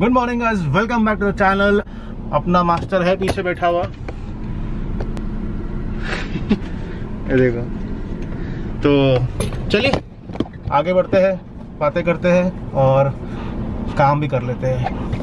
Good morning guys welcome back to the channel अपना master है, पीछे बैठा हुआ। ये देखो। तो चलिए, आगे बढ़ते हैं, बातें करते हैं और काम भी कर लेते हैं।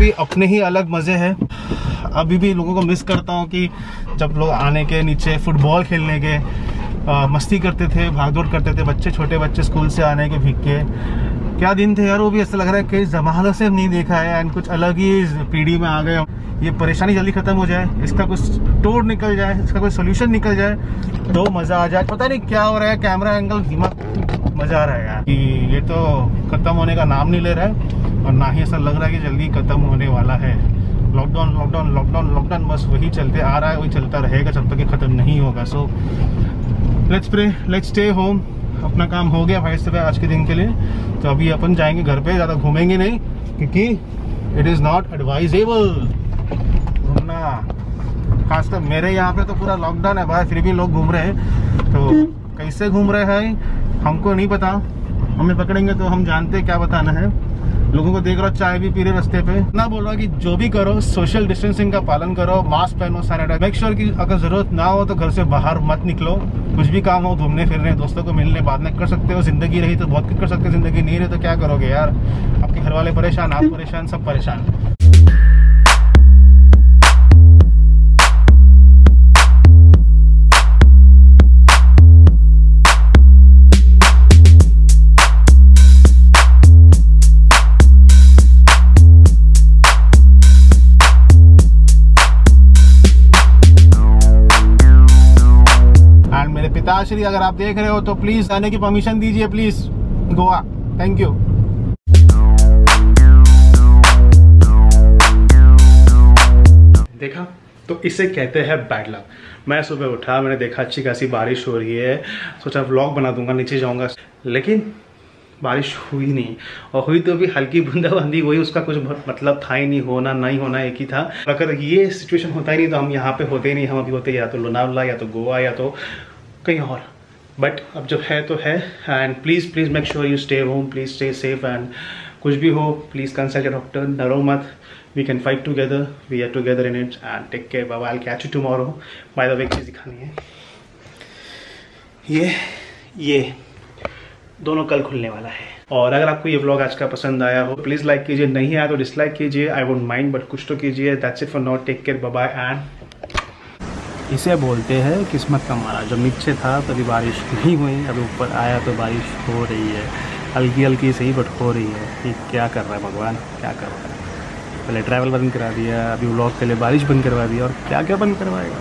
भी अपने ही अलग मज़े हैं। अभी भी लोगों को मिस करता हूँ कि जब लोग आने के नीचे फुटबॉल खेलने के आ, मस्ती करते थे भागदौड़ करते थे बच्चे छोटे बच्चे स्कूल से आने के भीग के। क्या दिन थे यार वो भी ऐसा लग रहा है कि जमानों से नहीं देखा है एंड कुछ अलग ही पीढ़ी में आ गए। ये परेशानी जल्दी खत्म हो जाए इसका कुछ तोड़ निकल जाए इसका कोई सोल्यूशन निकल जाए तो मज़ा आ जाए। पता नहीं क्या हो रहा है कैमरा एंगल धीमा मज़ा आ रहा है यार। कि ये तो ख़त्म होने का नाम नहीं ले रहा है और ना ही ऐसा लग रहा है कि जल्दी खत्म होने वाला है। लॉकडाउन लॉकडाउन लॉकडाउन लॉकडाउन बस वही चलते, आ रहा है, वही चलता रहेगा, जब तक ये ख़त्म नहीं होगा। So let's pray let's stay home अपना काम हो गया भाई से आज के दिन के लिए। तो अभी अपन जाएँगे घर पे, ज़्यादा घूमेंगे नहीं, क्योंकि इट इज़ नॉट एडवाइजेबल घूमना। खासकर मेरे यहाँ पे तो पूरा लॉकडाउन है भाई, फिर भी लोग घूम रहे हैं। तो कैसे घूम रहे हैं हमको नहीं पता। हमें पकड़ेंगे तो हम जानते क्या बताना है। लोगों को देख रहा चाय भी पी रहे रास्ते पे। ना बोल रहा कि जो भी करो सोशल डिस्टेंसिंग का पालन करो मास्क पहनो सैनिटाइज मेक श्योर कि अगर ज़रूरत ना हो तो घर से बाहर मत निकलो। कुछ भी काम हो, घूमने फिरने, दोस्तों को मिलने, बाद में कर सकते हो। ज़िंदगी रही तो बहुत कुछ कर सकते हो, ज़िंदगी नहीं रही तो क्या करोगे यार? आपके घर वाले परेशान, आप परेशान, सब परेशान। पिताश्री अगर आप देख रहे हो तो प्लीज़ आने की परमिशन दीजिए प्लीज़ गोवा. थैंक यू देखा? तो इसे कहते हैं बैड लक मैं सुबह उठा, मैंने देखा अच्छी खासी बारिश हो रही है। सोचा व्लॉग बना दूँगा, नीचे जाऊँगा। लेकिन बारिश हुई नहीं। और हुई तो भी हल्की बूंदाबांदी, वही उसका कुछ मतलब था ही नहीं, होना नहीं, होना एक ही था। अगर ये सिचुएशन होता ही नहीं तो हम यहाँ पे होते ही नहीं। हम अभी होते या तो लोनावला, या तो गोवा, या तो कहीं और। बट अब जब है तो है and please please make sure you stay home please stay safe and कुछ भी हो प्लीज़ कंसल्ट योर डॉक्टर डरो मत। We can fight together we are together in it and take care bye I catch you tomorrow by the way चीज़ दिखानी है। ये ये दोनों कल खुलने वाला है। और अगर आपको ये व्लॉग आज का पसंद आया हो प्लीज़ लाइक कीजिए। नहीं आया तो डिसलाइक कीजिए। आई वोट माइंड बट कुछ तो कीजिए। That's it for now take care bye and इसे बोलते हैं किस्मत का मारा। जब नीचे था, तभी बारिश नहीं हुई अभी ऊपर आया तो बारिश हो रही है। हल्की हल्की सही बट हो रही है। कि क्या कर रहा है भगवान? क्या कर रहा है? पहले ट्रैवल बंद करा दिया, अभी व्लॉग के लिए बारिश बंद करवा दिया और क्या क्या बंद करवाएगा?